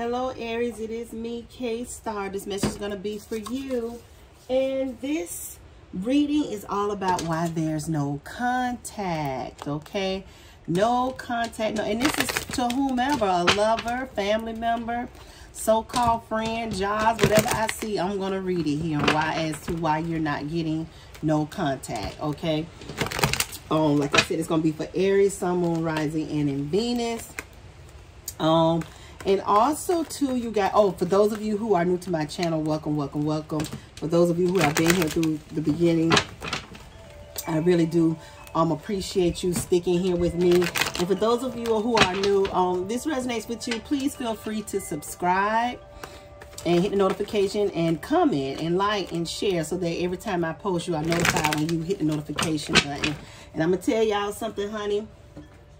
Hello, Aries. It is me, Kayestarr. This message is going to be for you. And this reading is all about why there's no contact, okay? No contact. No, and this is to whomever, a lover, family member, so-called friend, jobs, whatever I see, I'm going to read it here why as to why you're not getting no contact, okay? Um, like I said, it's going to be for Aries, Sun, Moon, Rising, and in Venus. Um, and also, too, you got, oh, for those of you who are new to my channel, welcome, welcome, welcome. For those of you who have been here through the beginning, I really do um, appreciate you sticking here with me. And for those of you who are new, um, this resonates with you, please feel free to subscribe and hit the notification and comment and like and share so that every time I post you I notify when you hit the notification button. And I'm going to tell y'all something, honey.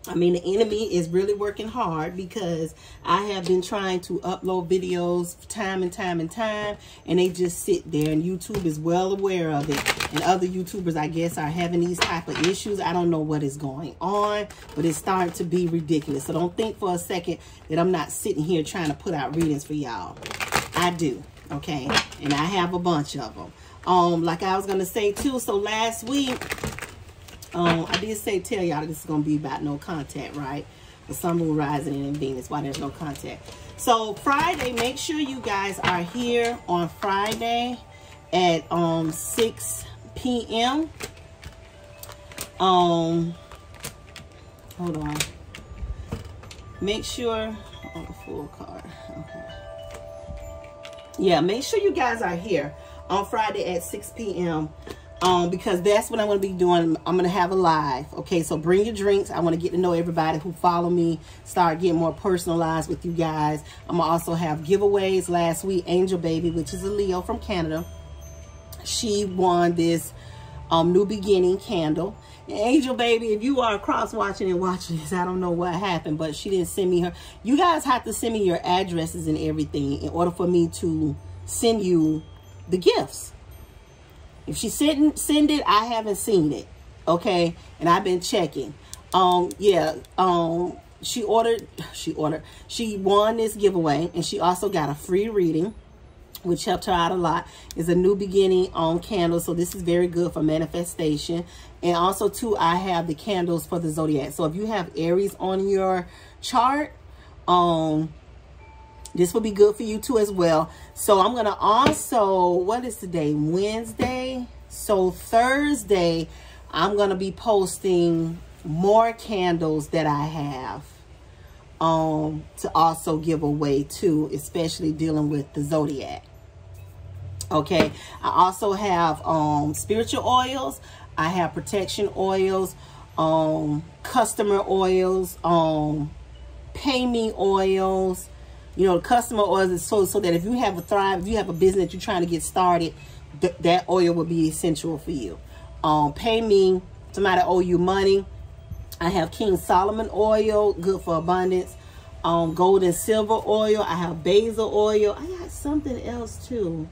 I mean, the enemy is really working hard because I have been trying to upload videos time and time and time, and they just sit there, and YouTube is well aware of it. And other YouTubers, I guess, are having these type of issues. I don't know what is going on, but it's starting to be ridiculous. So don't think for a second that I'm not sitting here trying to put out readings for y'all. I do, okay? And I have a bunch of them. Um, like I was going to say, too, so last week, um, I did say tell y'all this is going to be about no contact, right? The sun, moon, rising, and Venus. Why there's no contact. So Friday, make sure you guys are here on Friday at um 6 p.m. Um, hold on. Make sure on the Fool card. Okay. Yeah, make sure you guys are here on Friday at 6 p.m um, because that's what I'm going to be doing. I'm going to have a live. Okay, so bring your drinks. I want to get to know everybody who follow me, start getting more personalized with you guys. I'm going to also have giveaways. Last week, Angel Baby, which is a Leo from Canada, she won this um, New Beginning candle. Angel Baby, if you are cross watching and watching this, I don't know what happened, but she didn't send me her. You guys have to send me your addresses and everything in order for me to send you the gifts. If she sent send it, I haven't seen it. Okay, and I've been checking. Um, yeah. Um, she ordered. She ordered. She won this giveaway, and she also got a free reading which helped her out a lot, is a new beginning on candles. So this is very good for manifestation. And also, too, I have the candles for the zodiac. So if you have Aries on your chart, um, this will be good for you too as well. So I'm going to also, what is today? Wednesday. So Thursday, I'm going to be posting more candles that I have um, to also give away too, especially dealing with the Zodiac. Okay. I also have um, spiritual oils. I have protection oils, um, customer oils, um, pay me oils, you know, the customer oil is so, so that if you have a thrive, if you have a business you're trying to get started, th that oil will be essential for you. Um, pay me, somebody owe you money. I have King Solomon oil, good for abundance. Um, gold and silver oil. I have basil oil. I got something else too.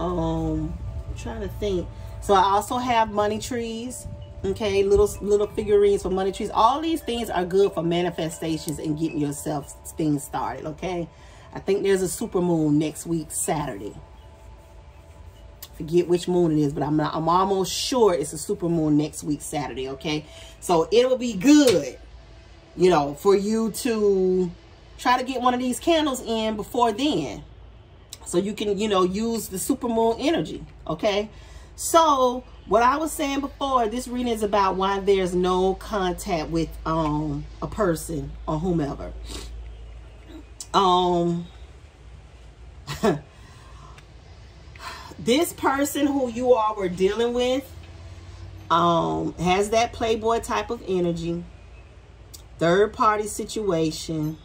Um, I'm trying to think. So I also have money trees okay little little figurines for money trees. All these things are good for manifestations and getting yourself things started okay? I think there's a super moon next week saturday. Forget which moon it is but i'm not i'm almost sure it's a super moon next week saturday okay? So it'll be good you know for you to try to get one of these candles in before then. So you can you know use the super moon energy okay? So what I was saying before, this reading is about why there's no contact with um a person or whomever. Um this person who you all were dealing with um has that playboy type of energy. Third party situation.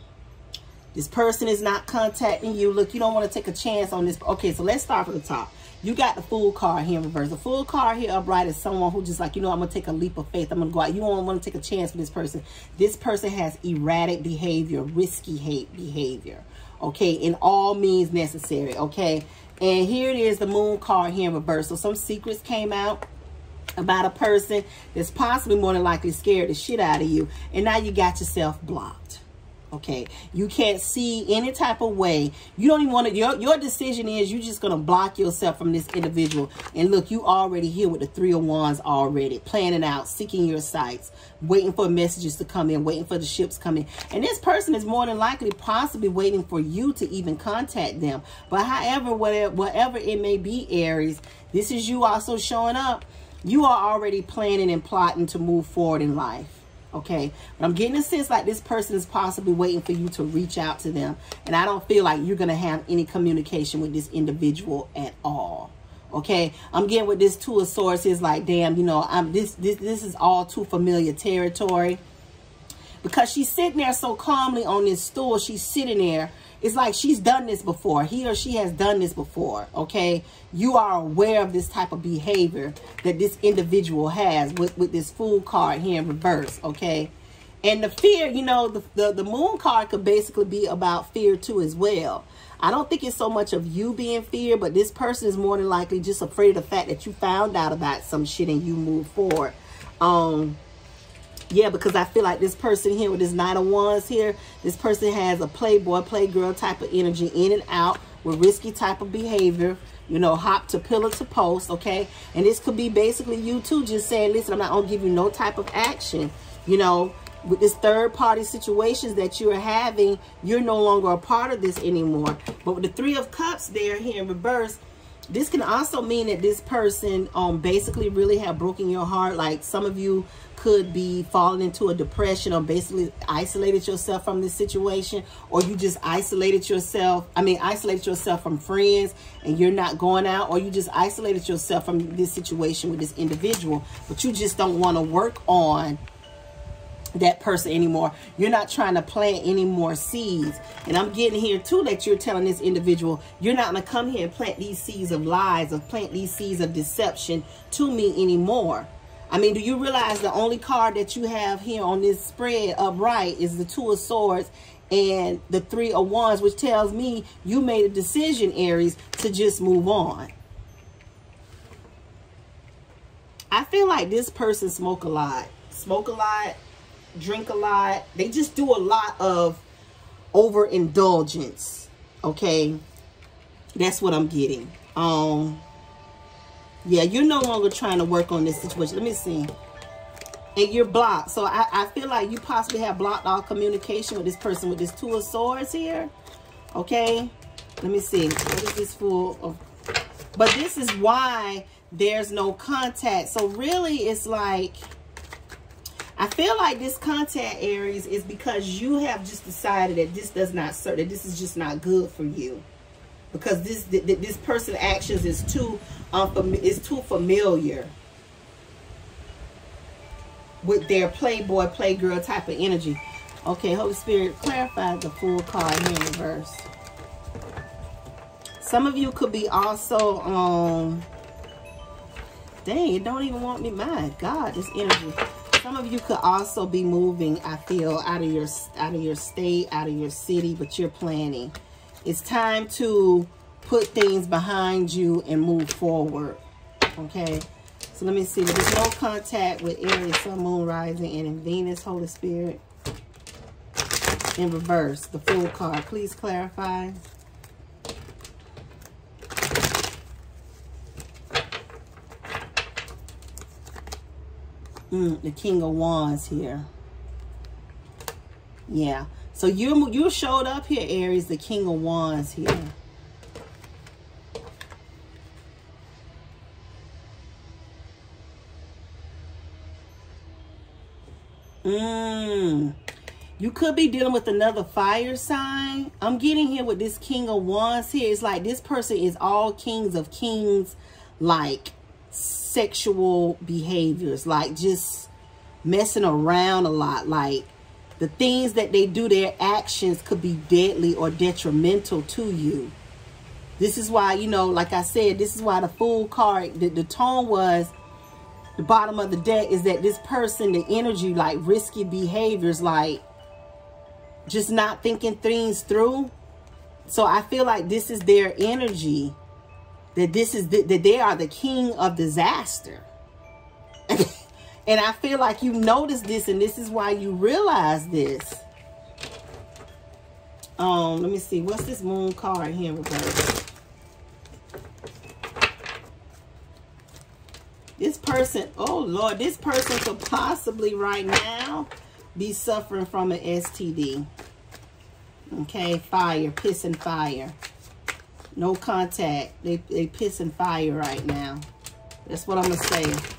This person is not contacting you. Look, you don't want to take a chance on this. Okay, so let's start from the top you got the Fool card here in reverse. The Fool card here upright is someone who just like, you know, I'm going to take a leap of faith. I'm going to go out. You don't want to take a chance with this person. This person has erratic behavior, risky hate behavior. Okay, in all means necessary. Okay, and here it is, the Moon card here in reverse. So some secrets came out about a person that's possibly more than likely scared the shit out of you. And now you got yourself blocked. Okay, you can't see any type of way. You don't even want to. Your your decision is you're just gonna block yourself from this individual. And look, you already here with the three of wands already, planning out, seeking your sights, waiting for messages to come in, waiting for the ships come in. And this person is more than likely possibly waiting for you to even contact them. But however, whatever whatever it may be, Aries, this is you also showing up. You are already planning and plotting to move forward in life okay? But i'm getting a sense like this person is possibly waiting for you to reach out to them and i don't feel like you're going to have any communication with this individual at all okay? I'm getting with this two of swords is like damn you know i'm this this this is all too familiar territory. Because she's sitting there so calmly on this stool she's sitting there it's like she's done this before. He or she has done this before, okay? You are aware of this type of behavior that this individual has with, with this fool card here in reverse, okay? And the fear, you know, the, the, the moon card could basically be about fear too as well. I don't think it's so much of you being fear, but this person is more than likely just afraid of the fact that you found out about some shit and you move forward. Um, yeah, because I feel like this person here with this Nine of Wands here, this person has a playboy, playgirl type of energy in and out with risky type of behavior. You know, hop to pillar to post, okay? And this could be basically you too just saying, listen, I'm not going to give you no type of action. You know, with this third party situations that you're having, you're no longer a part of this anymore. But with the Three of Cups there here in reverse, this can also mean that this person um basically really have broken your heart like some of you could be falling into a depression or basically isolated yourself from this situation or you just isolated yourself i mean isolated yourself from friends and you're not going out or you just isolated yourself from this situation with this individual but you just don't want to work on that person anymore. You're not trying to plant any more seeds. And i'm getting here too that you're telling this individual you're not going to come here and plant these seeds of lies or plant these seeds of deception to me anymore I mean, do you realize the only card that you have here on this spread upright is the Two of Swords and the Three of Wands, which tells me you made a decision, Aries, to just move on. I feel like this person smoke a lot. Smoke a lot, drink a lot. They just do a lot of overindulgence, okay? That's what I'm getting. Um, yeah, you're no longer trying to work on this situation. Let me see. And you're blocked. So I, I feel like you possibly have blocked all communication with this person with this two of swords here. Okay. Let me see. What is this full of? But this is why there's no contact. So really it's like, I feel like this contact Aries is because you have just decided that this does not serve, that this is just not good for you because this this person actions is too um, is too familiar with their playboy playgirl type of energy. Okay holy spirit clarify the Fool card here in reverse some of you could be also um dang it don't even want me. My god this energy. Some of you could also be moving i feel out of your out of your state out of your city but you're planning it's time to put things behind you and move forward. Okay. So let me see. There's no contact with Aries, Sun, Moon, Rising, and in Venus, Holy Spirit. In reverse, the Fool card. Please clarify. Mm, the King of Wands here. Yeah. So you you showed up here, Aries, the King of Wands here. Mm. You could be dealing with another fire sign. I'm getting here with this King of Wands here. It's like this person is all kings of kings, like sexual behaviors, like just messing around a lot, like the things that they do, their actions could be deadly or detrimental to you. This is why, you know, like I said, this is why the Fool card, the, the tone was, the bottom of the deck, is that this person, the energy, like risky behaviors, like just not thinking things through. So I feel like this is their energy, that this is, the, that they are the king of disaster. And I feel like you noticed this and this is why you realize this. Um, let me see. What's this moon card here in reverse? This person, oh Lord, this person could possibly right now be suffering from an STD. Okay, fire, piss and fire. No contact. They, they piss and fire right now. That's what I'm going to say.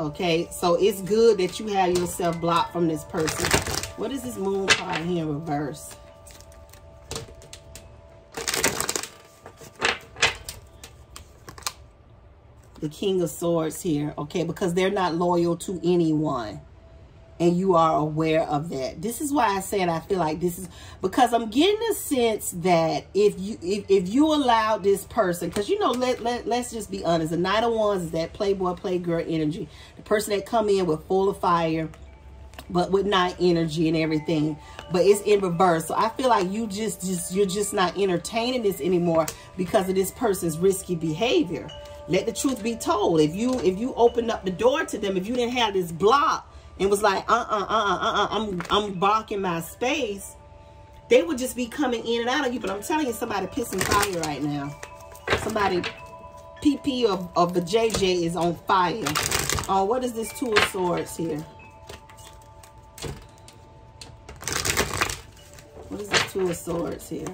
Okay, so it's good that you have yourself blocked from this person. What is this moon card here in reverse? The King of Swords here, okay, because they're not loyal to anyone and you are aware of that. This is why I said I feel like this is because I'm getting a sense that if you if, if you allow this person, because you know, let, let let's just be honest, the Knight of Wands is that playboy, playgirl energy. The person that come in with full of fire, but with not energy and everything. But it's in reverse. So I feel like you just just you're just not entertaining this anymore because of this person's risky behavior. Let the truth be told. If you if you open up the door to them, if you didn't have this block and was like, uh-uh, uh-uh, uh-uh, I'm, I'm blocking my space, they would just be coming in and out of you. But I'm telling you, somebody pissing fire right now. Somebody, PP of, of the JJ is on fire. Oh, what is this Two of Swords here? What is the Two of Swords here?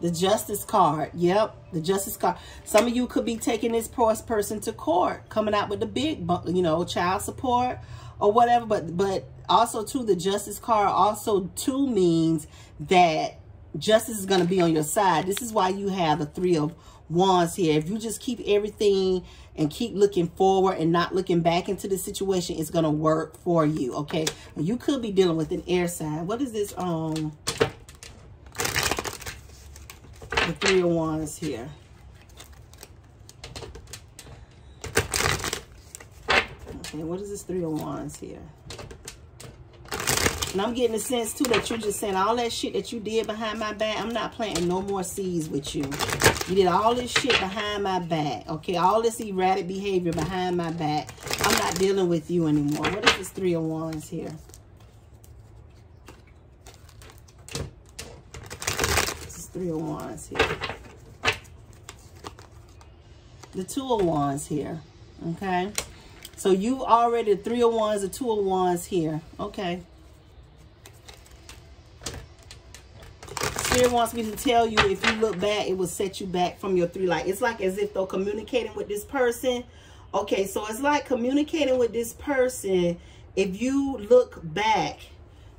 The Justice card. Yep, the Justice card. Some of you could be taking this person to court, coming out with the big, you know, child support or whatever. But but also too, the justice card also too means that justice is going to be on your side. This is why you have the three of wands here. If you just keep everything and keep looking forward and not looking back into the situation, it's going to work for you. Okay. You could be dealing with an air sign. What is this? Um, the three of wands here. Okay, what is this Three of Wands here? And I'm getting the sense, too, that you're just saying all that shit that you did behind my back, I'm not planting no more seeds with you. You did all this shit behind my back, okay? All this erratic behavior behind my back. I'm not dealing with you anymore. What is this Three of Wands here? This is Three of Wands here. The Two of Wands here, okay? So you've already three of wands and two of wands here. Okay. Spirit wants me to tell you if you look back, it will set you back from your three light. It's like as if they're communicating with this person. Okay, so it's like communicating with this person. If you look back,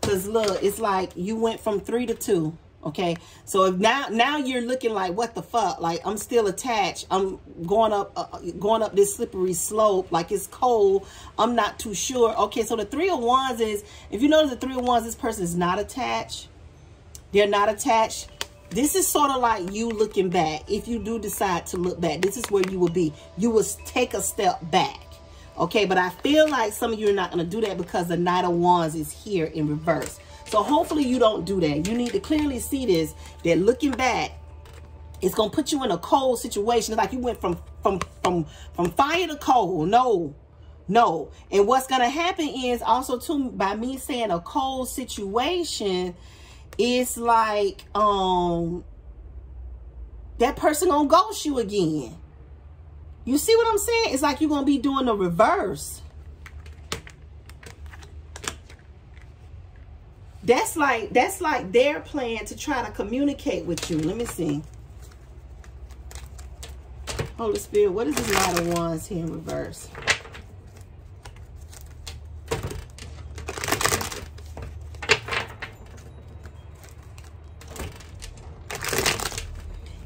because look, it's like you went from three to two. Okay, so if now now you're looking like what the fuck? Like I'm still attached. I'm going up uh, going up this slippery slope. Like it's cold. I'm not too sure. Okay, so the three of wands is if you notice the three of wands, this person is not attached. They're not attached. This is sort of like you looking back. If you do decide to look back, this is where you will be. You will take a step back. Okay, but I feel like some of you are not going to do that because the Knight of Wands is here in reverse. So hopefully you don't do that. You need to clearly see this, that looking back, it's going to put you in a cold situation. It's like you went from, from, from, from fire to cold. No, no. And what's going to happen is also too, by me saying a cold situation, it's like, um, that person going to ghost you again. You see what I'm saying? It's like you're going to be doing the reverse. That's like that's like their plan to try to communicate with you. Let me see. Holy Spirit, what is this Knight of Wands here in reverse?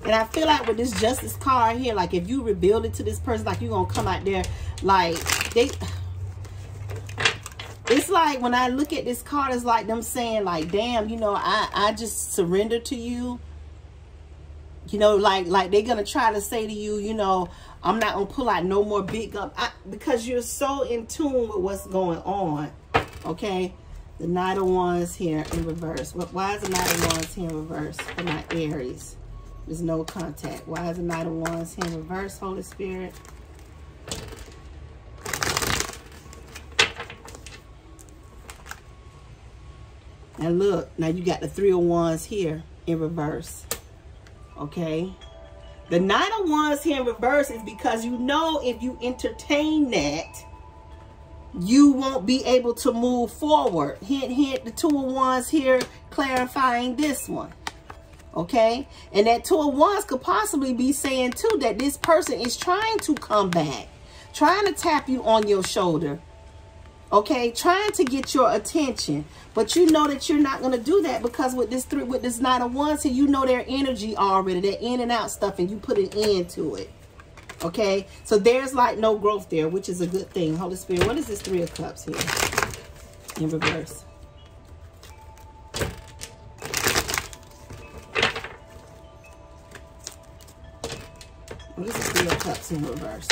And I feel like with this justice card here, like if you rebuild it to this person, like you're going to come out there like they it's like when I look at this card, it's like them saying like, damn, you know, I, I just surrender to you. You know, like like they're going to try to say to you, you know, I'm not going to pull out no more big gun. I, because you're so in tune with what's going on. Okay. The Knight of Wands here in reverse. Why is the Knight of Wands here in reverse for my Aries? There's no contact. Why is the Knight of Wands here in reverse, Holy Spirit? And look, now you got the three of wands here in reverse. Okay. The nine of wands here in reverse is because you know if you entertain that, you won't be able to move forward. Hint, hint, the two of wands here clarifying this one. Okay? And that two of wands could possibly be saying too that this person is trying to come back. Trying to tap you on your shoulder. Okay? Trying to get your attention. But you know that you're not going to do that because with this three, with this nine of wands here, you know their energy already. Their in and out stuff and you put an end to it. Okay, so there's like no growth there, which is a good thing. Holy Spirit, what is this Three of Cups here in reverse? What is the Three of Cups in reverse?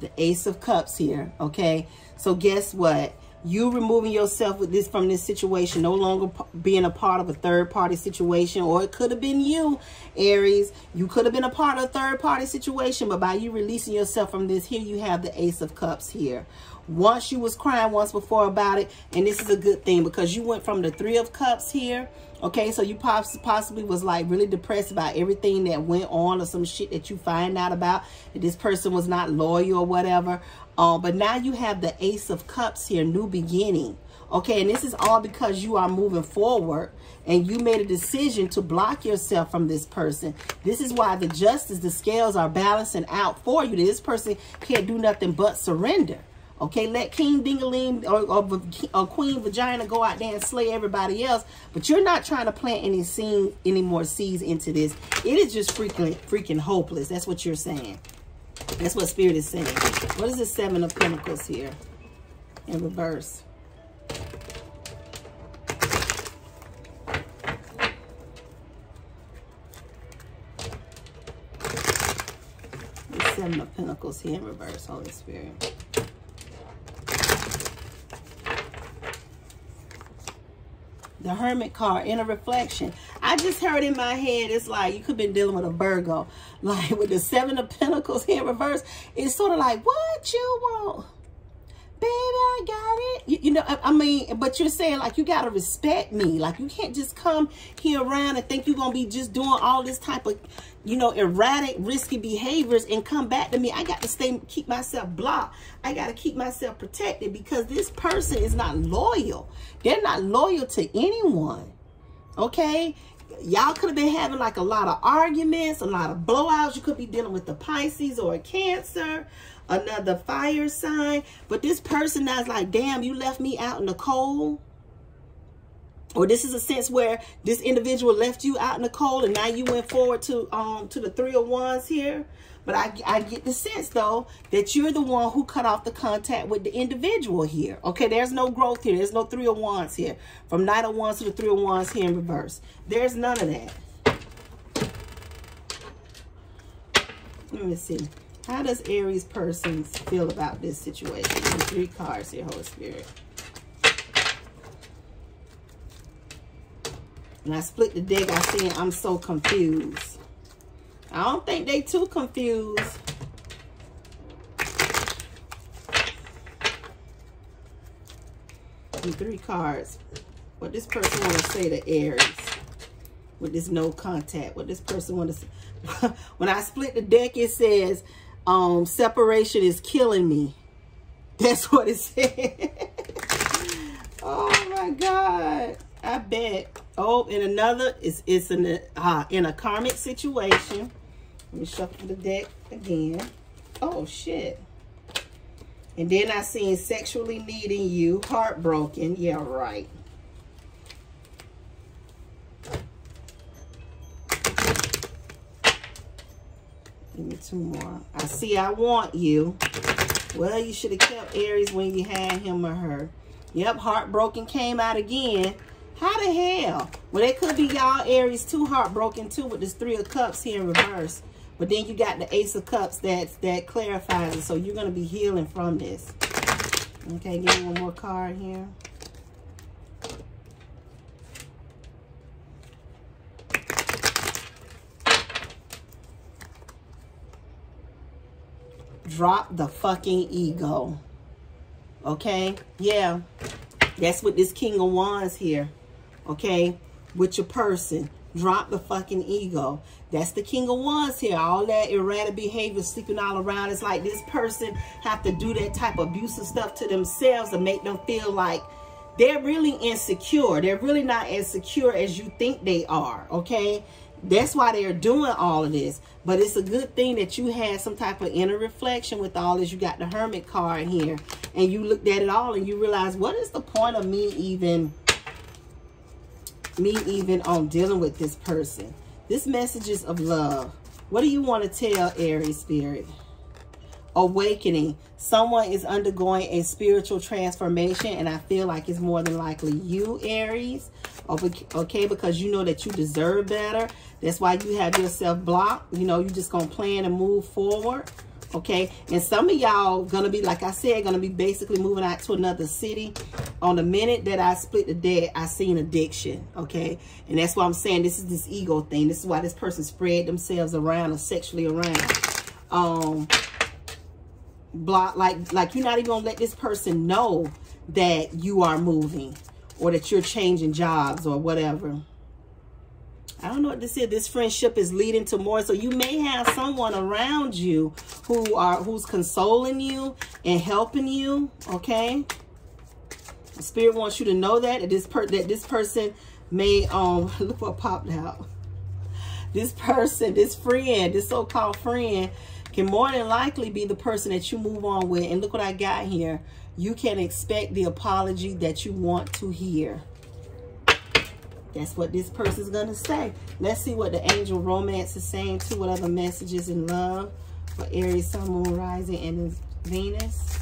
The Ace of Cups here, okay? So guess what? you removing yourself with this from this situation no longer being a part of a third party situation or it could have been you aries you could have been a part of a third party situation but by you releasing yourself from this here you have the ace of cups here once you was crying once before about it and this is a good thing because you went from the three of cups here okay so you possibly was like really depressed about everything that went on or some shit that you find out about that this person was not loyal or whatever um, but now you have the Ace of Cups here, new beginning. Okay, and this is all because you are moving forward and you made a decision to block yourself from this person. This is why the justice, the scales are balancing out for you. This person can't do nothing but surrender. Okay, let King Dingaling or, or, or, Queen Vagina go out there and slay everybody else. But you're not trying to plant any seed, any more seeds into this. It is just freaking, freaking hopeless. That's what you're saying. That's what Spirit is saying. What is the Seven of Pentacles here in reverse? The Seven of Pentacles here in reverse, Holy Spirit. The hermit card in a reflection. I just heard in my head it's like you could have been dealing with a virgo. Like with the seven of pentacles here in reverse it's sort of like what you want baby i got it you, you know I, I, mean but you're saying like you got to respect me like you can't just come here around and think you're gonna be just doing all this type of you know, erratic, risky behaviors and come back to me. I got to stay, keep myself blocked. I got to keep myself protected because this person is not loyal. They're not loyal to anyone. Okay? Y'all could have been having like a lot of arguments, a lot of blowouts. You could be dealing with the Pisces or a Cancer, another fire sign. But this person that's like, damn, you left me out in the cold. Or this is a sense where this individual left you out in the cold and now you went forward to um to the three of wands here. But I, I get the sense though that you're the one who cut off the contact with the individual here. Okay there's no growth here. There's no three of wands here. From nine of wands to the three of wands here in reverse. There's none of that. Let me see how does aries person feel about this situation three cards here holy spirit And I split the deck, I see I'm so confused. I don't think they too confused. And three cards. What this person want to say to Aries with this no contact. What this person want to say. when I split the deck, it says, um, separation is killing me. That's what it said. oh my God. I bet. Oh, and another is it's in a uh, in a karmic situation. Let me shuffle the deck again. Oh shit. And then I seen sexually needing you, heartbroken. Yeah, right. Give me two more. I see I want you. Well, you should have kept Aries when you had him or her. Yep, heartbroken came out again. How the hell? Well, it could be y'all Aries too heartbroken too with this Three of Cups here in reverse. But then you got the Ace of Cups that, that clarifies it. So you're going to be healing from this. Okay, give me one more card here. Drop the fucking ego. Okay? Yeah. That's what this King of Wands here, okay, with your person. Drop the fucking ego. That's the King of Wands here. All that erratic behavior, sleeping all around. It's like this person have to do that type of abusive stuff to themselves to make them feel like they're really insecure. They're really not as secure as you think they are, okay? That's why they're doing all of this. But it's a good thing that you had some type of inner reflection with all this. You got the Hermit card here. And you looked at it all and you realize, what is the point of me even, me even on dealing with this person? This message is of love. What do you want to tell Aries Spirit? awakening. Someone is undergoing a spiritual transformation, and I feel like it's more than likely you, Aries. Okay, because you know that you deserve better. That's why you have yourself blocked. You know, you're just going to plan and move forward. Okay, and some of y'all going to be, like I said, going to be basically moving out to another city. On the minute that I split the debt, I seen addiction. Okay, and that's why I'm saying this is this ego thing. This is why this person spread themselves around or sexually around. Um, block like like you're not even gonna let this person know that you are moving or that you're changing jobs or whatever I don't know what this is. This friendship is leading to more. So you may have someone around you who are who's consoling you and helping you. Okay. The spirit wants you to know that, this per that this person may um look what popped out. This person, this friend, this so-called friend can more than likely be the person that you move on with. And look what I got here. You can expect the apology that you want to hear. That's what this person's going to say. Let's see what the angel romance is saying too. What other messages in love for Aries, Sun, Moon, Rising, and Venus.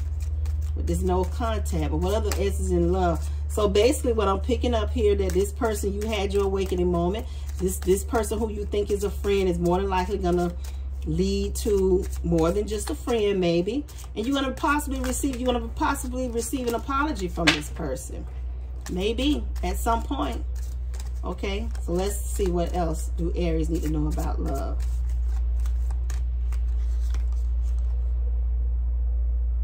But there's no contact. But what other S is in love? So basically what I'm picking up here that this person, you had your awakening moment. This, this person who you think is a friend is more than likely going to lead to more than just a friend maybe. And you're going to possibly receive you're going to possibly receive an apology from this person. Maybe at some point. Okay so let's see what else do aries need to know about love.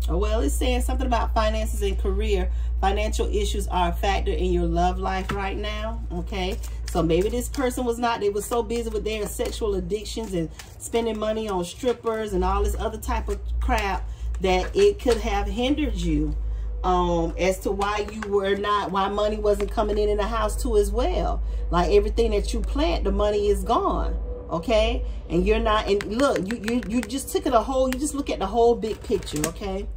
Oh well it's saying something about finances and career. Financial issues are a factor in your love life right now okay so maybe this person was not, they were so busy with their sexual addictions and spending money on strippers and all this other type of crap that it could have hindered you um, as to why you were not, why money wasn't coming in in the house too as well. Like everything that you plant, the money is gone. Okay. And you're not, and look, you, you, you just took it a whole, you just look at the whole big picture. Okay.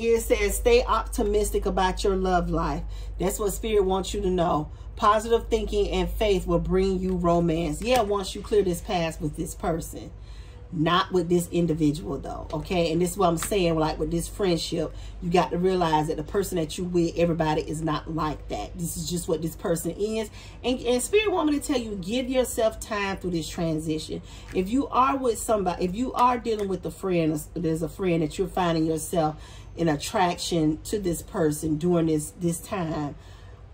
Here it says, stay optimistic about your love life. That's what Spirit wants you to know. Positive thinking and faith will bring you romance. Yeah, once you clear this past with this person. Not with this individual, though. Okay? And this is what I'm saying, like with this friendship, you got to realize that the person that you with, everybody is not like that. This is just what this person is. And, and Spirit want me to tell you, give yourself time through this transition. If you are with somebody, if you are dealing with a friend, there's a friend that you're finding yourself an attraction to this person during this this time.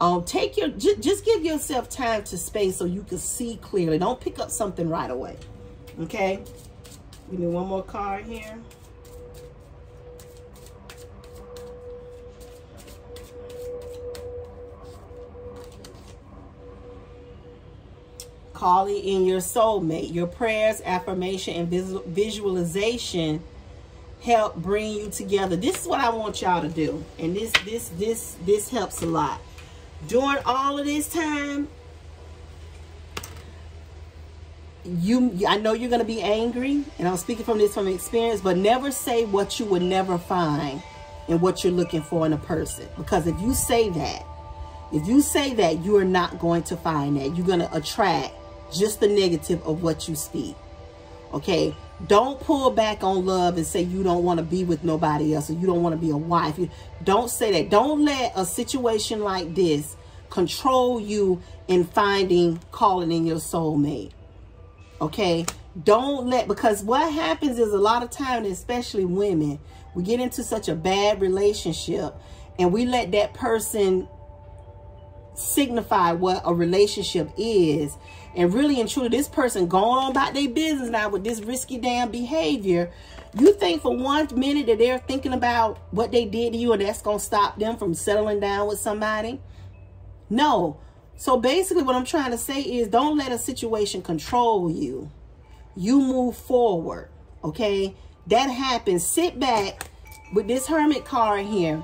Um take your just, just give yourself time to space so you can see clearly. Don't pick up something right away okay? Give me one more card here. Calling in your soulmate. Your prayers affirmation and visualization help bring you together. This is what I want y'all to do. And this, this, this, this helps a lot. During all of this time, you I know you're going to be angry and I'm speaking from this from experience but never say what you would never find and what you're looking for in a person because if you say that if you say that you are not going to find that you're going to attract just the negative of what you speak okay don't pull back on love and say you don't want to be with nobody else or you don't want to be a wife. You, don't say that. Don't let a situation like this control you in finding, calling in your soulmate. Okay? Don't let, because what happens is a lot of times, especially women, we get into such a bad relationship and we let that person signify what a relationship is. And really and truly, this person going on about their business now with this risky damn behavior. You think for one minute that they're thinking about what they did to you and that's going to stop them from settling down with somebody? No. So basically what I'm trying to say is don't let a situation control you. You move forward, okay? That happens. Sit back with this hermit card here.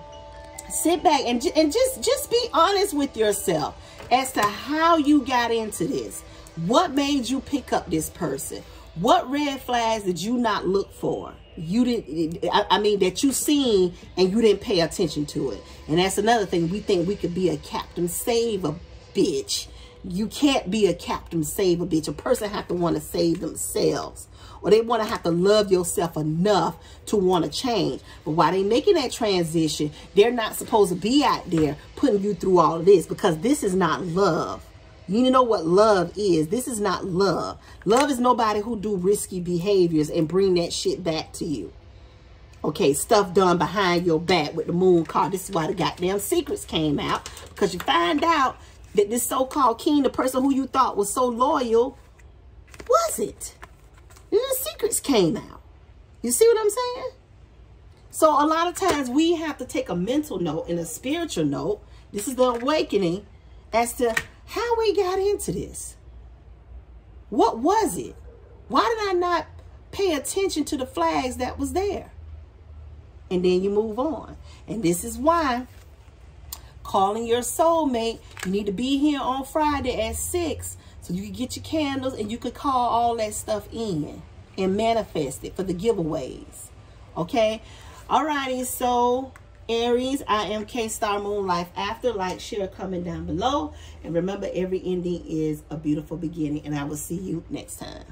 Sit back and, and just, just be honest with yourself as to how you got into this. What made you pick up this person? What red flags did you not look for? You didn't, I, mean, that you seen and you didn't pay attention to it. And that's another thing. We think we could be a captain save a bitch. You can't be a captain save a bitch. A person have to want to save themselves. Or they want to have to love yourself enough to want to change. But while they making that transition, they're not supposed to be out there putting you through all of this because this is not love. You need to know what love is. This is not love. Love is nobody who do risky behaviors and bring that shit back to you. Okay, stuff done behind your back with the moon card. This is why the goddamn secrets came out. Because you find out that this so-called king, the person who you thought was so loyal, wasn't. And the secrets came out. You see what I'm saying? So a lot of times we have to take a mental note and a spiritual note. This is the awakening as to how we got into this. What was it? Why did I not pay attention to the flags that was there? And then you move on. And this is why calling your soulmate, you need to be here on Friday at 6 so you can get your candles and you could call all that stuff in and manifest it for the giveaways. Okay? Alrighty, so Aries, I am Kayestarr Moon Life After. Like, share, comment down below. And remember, every ending is a beautiful beginning. And I will see you next time.